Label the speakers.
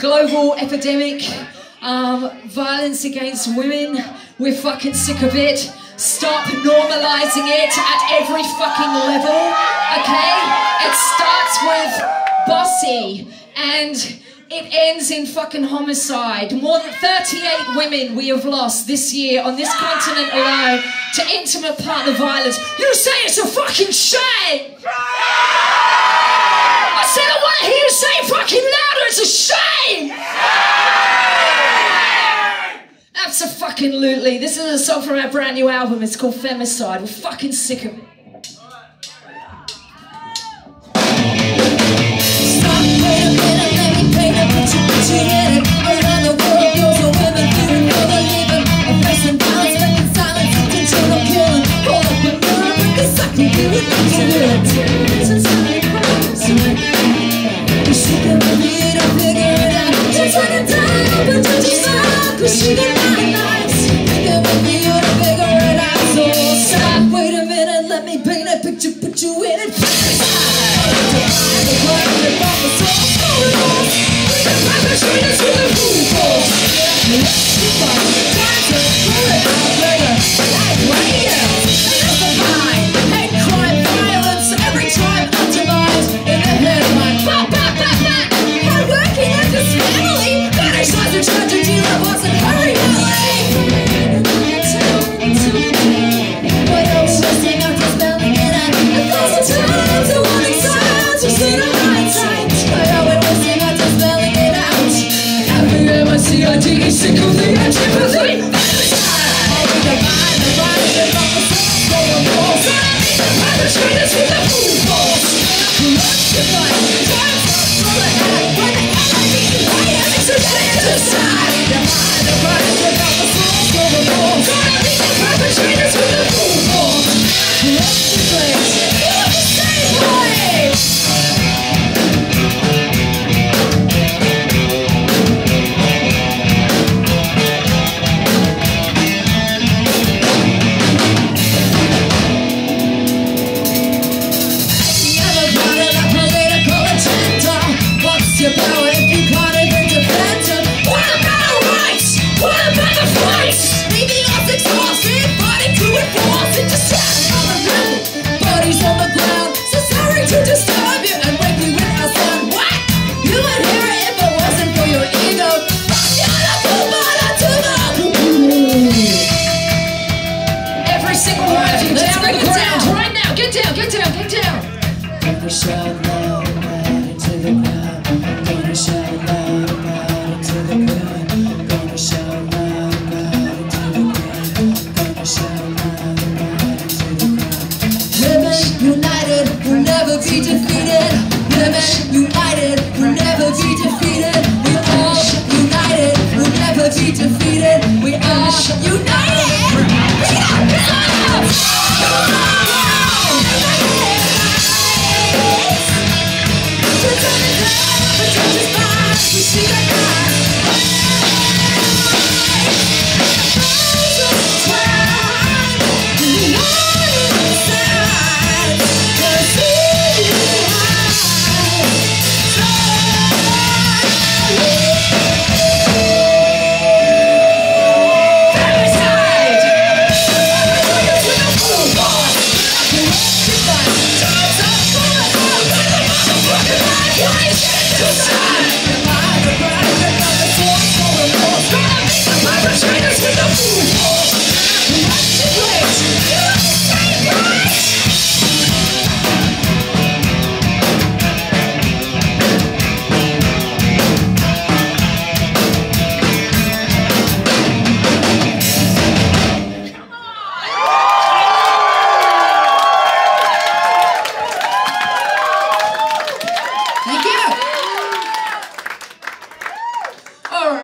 Speaker 1: global epidemic, um, violence against women. We're fucking sick of it. Stop normalizing it at every fucking level, okay? It starts with bossy and it ends in fucking homicide. More than 38 women we have lost this year on this continent alone to intimate partner violence. You say it's a fucking shame! Absolutely. This is a song from our brand new album. It's called Femicide. We're fucking sick of it.